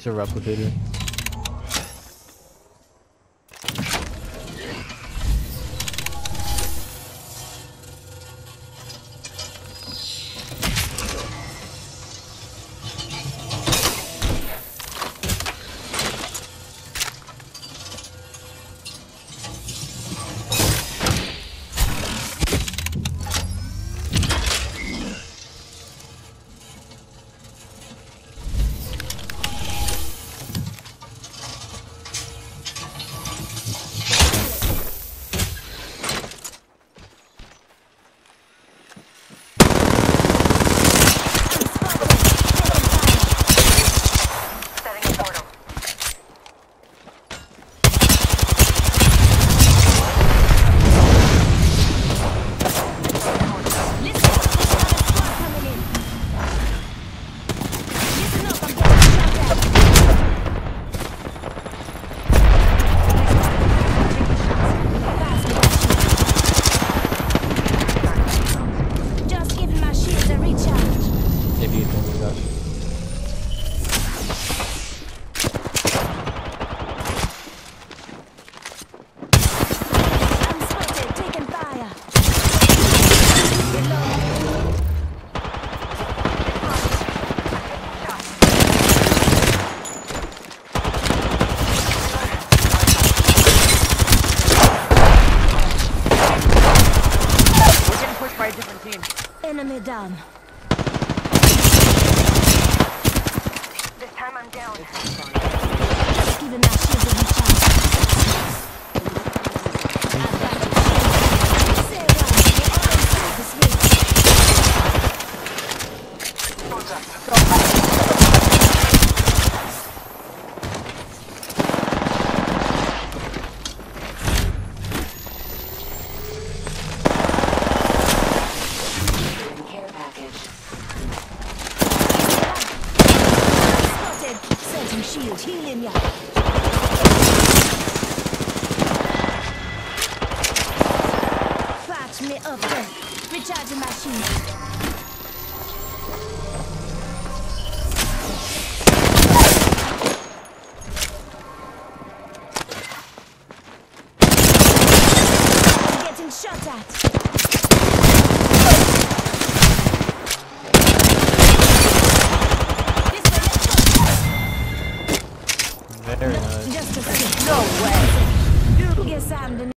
to replicate it. by a different team. Enemy down. Shield healing ya. Me up then. Recharging my shield. Shut at! Go away. Yes, I'm